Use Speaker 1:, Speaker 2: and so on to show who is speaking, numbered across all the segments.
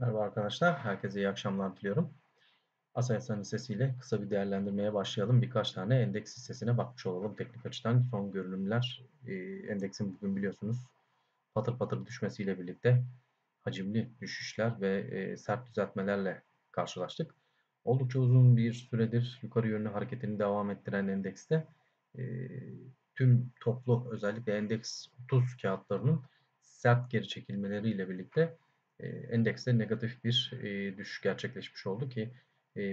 Speaker 1: Merhaba arkadaşlar, herkese iyi akşamlar diliyorum. Aselsan hissesiyle kısa bir değerlendirmeye başlayalım. Birkaç tane endeks hissesine bakmış olalım. Teknik açıdan son görünümler, e, endeksin bugün biliyorsunuz patır patır düşmesiyle birlikte hacimli düşüşler ve e, sert düzeltmelerle karşılaştık. Oldukça uzun bir süredir yukarı yönlü hareketini devam ettiren endekste e, tüm toplu özellikle endeks 30 kağıtlarının sert geri çekilmeleriyle birlikte e, endekste negatif bir düşüş gerçekleşmiş oldu ki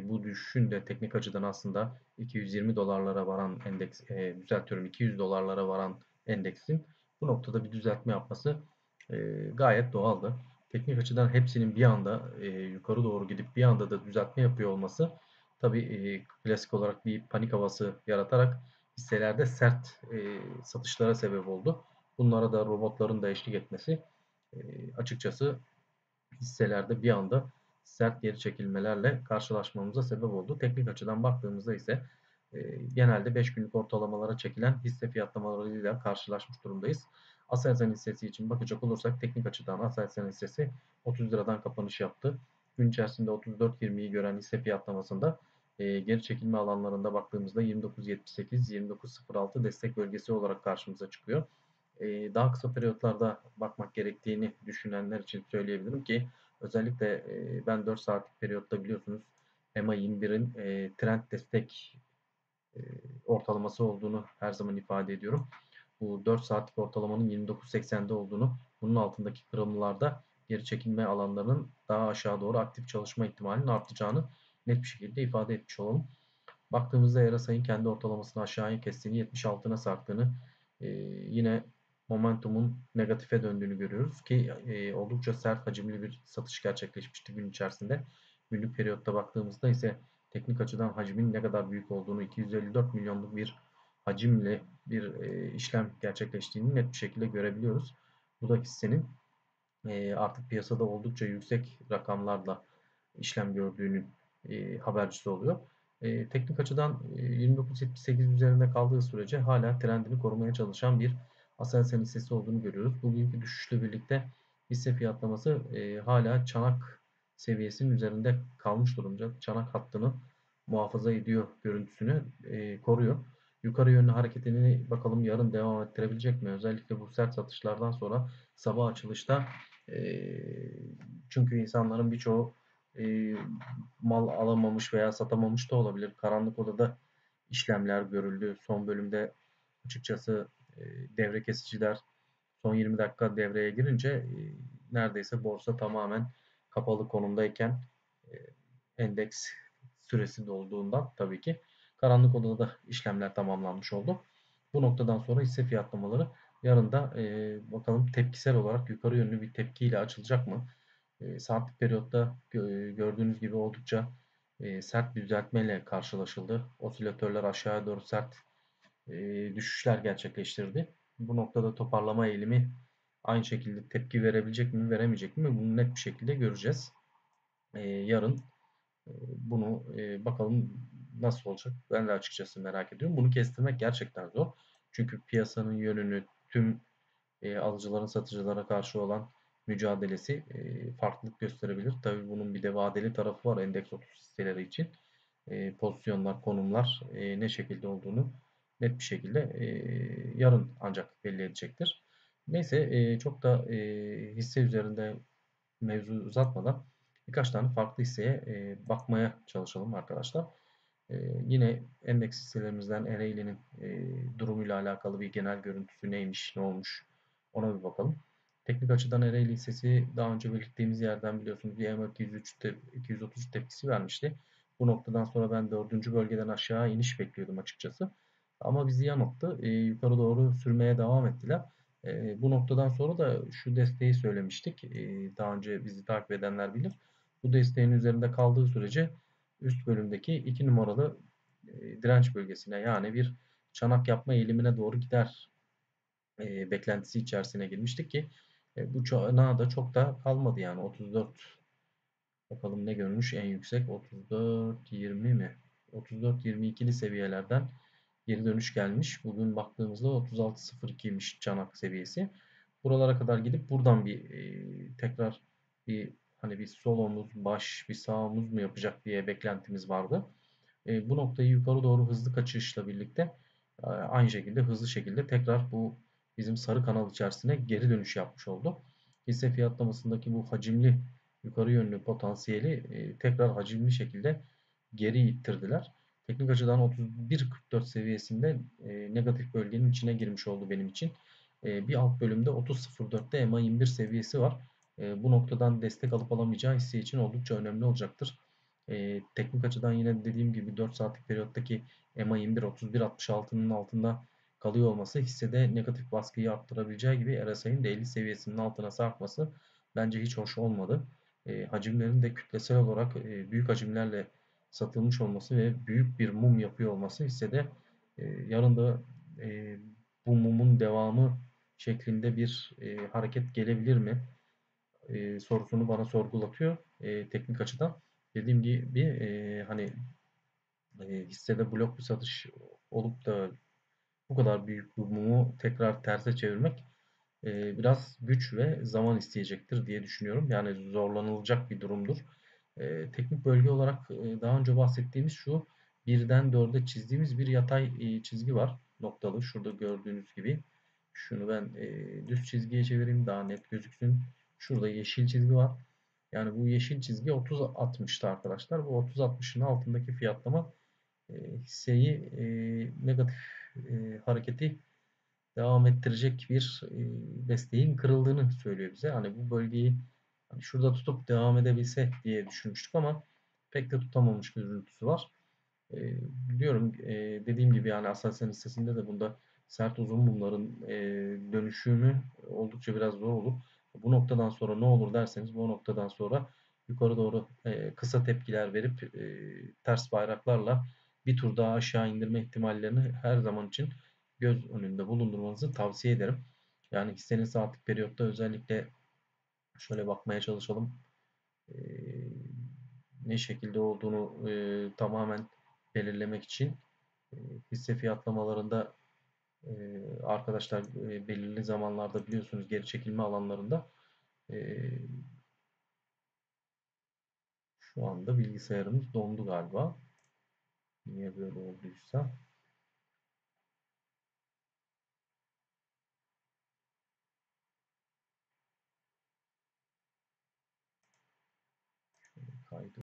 Speaker 1: bu düşüşün de teknik açıdan aslında 220 dolarlara varan endeks, e, düzeltiyorum 200 dolarlara varan endeksin bu noktada bir düzeltme yapması gayet doğaldı. Teknik açıdan hepsinin bir anda yukarı doğru gidip bir anda da düzeltme yapıyor olması tabi klasik olarak bir panik havası yaratarak hisselerde sert satışlara sebep oldu. Bunlara da robotların da eşlik etmesi açıkçası hisselerde bir anda sert geri çekilmelerle karşılaşmamıza sebep oldu. Teknik açıdan baktığımızda ise e, genelde 5 günlük ortalamalara çekilen hisse fiyatlamalarıyla karşılaşmış durumdayız. Aselsan hissesi için bakacak olursak teknik açıdan Aselsan hissesi 30 liradan kapanış yaptı. Gün içerisinde 34.20'yi gören hisse fiyatlamasında e, geri çekilme alanlarında baktığımızda 29.78-29.06 destek bölgesi olarak karşımıza çıkıyor. E, daha kısa periyotlarda bakmak gerektiğini düşünenler için söyleyebilirim ki özellikle e, ben 4 saatlik periyotta biliyorsunuz EMA 21'in e, trend destek ortalaması olduğunu her zaman ifade ediyorum. Bu 4 saatlik ortalamanın 29.80'de olduğunu, bunun altındaki kırılımlarda geri çekilme alanlarının daha aşağı doğru aktif çalışma ihtimalinin artacağını net bir şekilde ifade etmiş olalım. Baktığımızda RSI'nin kendi ortalamasını aşağıya kestiğini, 76'ına sarktığını, e, yine momentumun negatife döndüğünü görüyoruz ki e, oldukça sert hacimli bir satış gerçekleşmişti gün içerisinde. Günlük periyotta baktığımızda ise teknik açıdan hacmin ne kadar büyük olduğunu 254 milyonluk bir hacimle bir e, işlem gerçekleştiğini net bir şekilde görebiliyoruz. Bu da hissenin e, artık piyasada oldukça yüksek rakamlarla işlem gördüğünün e, habercisi oluyor. E, teknik açıdan e, 29.78 üzerinde kaldığı sürece hala trendini korumaya çalışan bir Aselsan hissesi olduğunu görüyoruz. Bugünkü düşüşle birlikte hisse fiyatlaması e, hala çanak seviyesinin üzerinde kalmış durumda. Çanak hattını muhafaza ediyor görüntüsünü e, koruyor. Yukarı yönlü hareketini bakalım yarın devam ettirebilecek mi? Özellikle bu sert satışlardan sonra sabah açılışta e, çünkü insanların birçoğu e, mal alamamış veya satamamış da olabilir. Karanlık odada işlemler görüldü. Son bölümde açıkçası devre kesiciler son 20 dakika devreye girince e, neredeyse borsa tamamen kapalı konumdayken e, endeks süresi dolduğundan tabii ki karanlık odada da işlemler tamamlanmış oldu. Bu noktadan sonra hisse fiyatlamaları yarın da e, bakalım tepkisel olarak yukarı yönlü bir tepkiyle açılacak mı? E, saatlik periyotta gördüğünüz gibi oldukça e, sert bir düzeltmeyle karşılaşıldı. Osilatörler aşağıya doğru sert düşüşler gerçekleştirdi. Bu noktada toparlama eğilimi aynı şekilde tepki verebilecek mi veremeyecek mi bunu net bir şekilde göreceğiz. Yarın bunu bakalım nasıl olacak ben de açıkçası merak ediyorum. Bunu kestirmek gerçekten zor. Çünkü piyasanın yönünü tüm alıcıların satıcılara karşı olan mücadelesi farklılık gösterebilir. Tabii bunun bir de vadeli tarafı var endeks 30 hisseleri için. Pozisyonlar, konumlar ne şekilde olduğunu net bir şekilde e, yarın ancak belli edecektir. Neyse e, çok da e, hisse üzerinde mevzu uzatmadan birkaç tane farklı hisseye e, bakmaya çalışalım arkadaşlar. E, yine endeks hisselerimizden Ereğli'nin e, durumuyla alakalı bir genel görüntüsü neymiş, ne olmuş ona bir bakalım. Teknik açıdan Ereğli hissesi daha önce belirttiğimiz yerden biliyorsunuz EMA 203 te 233 tepkisi vermişti. Bu noktadan sonra ben dördüncü bölgeden aşağı iniş bekliyordum açıkçası. Ama bizi yanılttı. E, yukarı doğru sürmeye devam ettiler. E, bu noktadan sonra da şu desteği söylemiştik. E, daha önce bizi takip edenler bilir. Bu desteğin üzerinde kaldığı sürece üst bölümdeki 2 numaralı e, direnç bölgesine yani bir çanak yapma eğilimine doğru gider e, beklentisi içerisine girmiştik ki e, bu çanağa da çok da kalmadı yani 34 bakalım ne görmüş en yüksek 34 20 mi 34 22'li seviyelerden geri dönüş gelmiş. Bugün baktığımızda 36.02'ymiş çanak seviyesi. Buralara kadar gidip buradan bir e, tekrar bir hani bir sol omuz, baş, bir sağ omuz mu yapacak diye beklentimiz vardı. E, bu noktayı yukarı doğru hızlı kaçışla birlikte e, aynı şekilde hızlı şekilde tekrar bu bizim sarı kanal içerisine geri dönüş yapmış oldu. Hisse fiyatlamasındaki bu hacimli yukarı yönlü potansiyeli e, tekrar hacimli şekilde geri ittirdiler. Teknik açıdan 31.44 seviyesinde e, negatif bölgenin içine girmiş oldu benim için. E, bir alt bölümde 30.04'te EMA 21 seviyesi var. E, bu noktadan destek alıp alamayacağı hisse için oldukça önemli olacaktır. E, teknik açıdan yine dediğim gibi 4 saatlik periyottaki EMA 21 31.66'nın altında kalıyor olması hissede negatif baskıyı arttırabileceği gibi RSI'nin de 50 seviyesinin altına sarkması bence hiç hoş olmadı. E, hacimlerin de kütlesel olarak e, büyük hacimlerle satılmış olması ve büyük bir mum yapıyor olması hissede e, yarın da e, bu mumun devamı şeklinde bir e, hareket gelebilir mi e, sorusunu bana sorgulatıyor e, teknik açıdan. Dediğim gibi e, hani e, hissede blok bir satış olup da bu kadar büyük bir mumu tekrar terse çevirmek e, biraz güç ve zaman isteyecektir diye düşünüyorum. Yani zorlanılacak bir durumdur. E, teknik bölge olarak e, daha önce bahsettiğimiz şu birden 4'e çizdiğimiz bir yatay e, çizgi var. Noktalı şurada gördüğünüz gibi. Şunu ben e, düz çizgiye çevireyim daha net gözüksün. Şurada yeşil çizgi var. Yani bu yeşil çizgi 30-60'tı arkadaşlar. Bu 30-60'ın altındaki fiyatlama e, hisseyi e, negatif e, hareketi devam ettirecek bir e, desteğin kırıldığını söylüyor bize. Hani bu bölgeyi hani şurada tutup devam edebilse diye düşünmüştük ama pek de tutamamış bir üzüntüsü var. E, biliyorum e, dediğim gibi yani Aselsan hissesinde de bunda sert uzun mumların e, dönüşümü oldukça biraz zor olur. Bu noktadan sonra ne olur derseniz bu noktadan sonra yukarı doğru e, kısa tepkiler verip e, ters bayraklarla bir tur daha aşağı indirme ihtimallerini her zaman için göz önünde bulundurmanızı tavsiye ederim. Yani hissenin saatlik periyotta özellikle şöyle bakmaya çalışalım. E, ne şekilde olduğunu e, tamamen belirlemek için e, hisse fiyatlamalarında e, arkadaşlar e, belirli zamanlarda biliyorsunuz geri çekilme alanlarında e, şu anda bilgisayarımız dondu galiba. Niye böyle olduysa. right